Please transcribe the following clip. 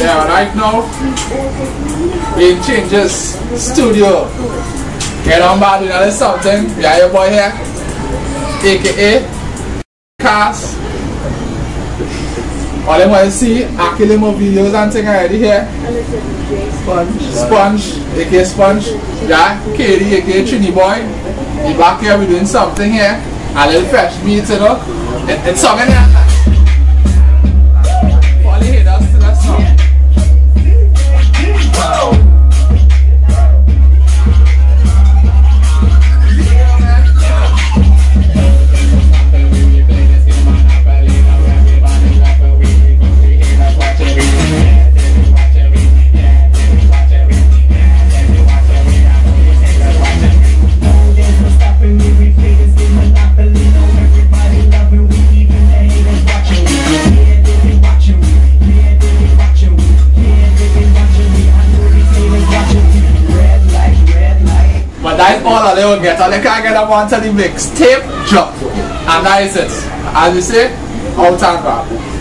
Yeah, right now, in Changes Studio. Get on with another something. We are your boy here, aka Cast. All them want to see, I kill him videos and things already here. Sponge. Sponge, aka Sponge. Yeah, Katie, aka Trini Boy. We back here, we doing something here. A little fresh meat, you know. It, it's something here. All that they will get. All they can get them onto the mixtape drop. And that is it. As you say, out and back.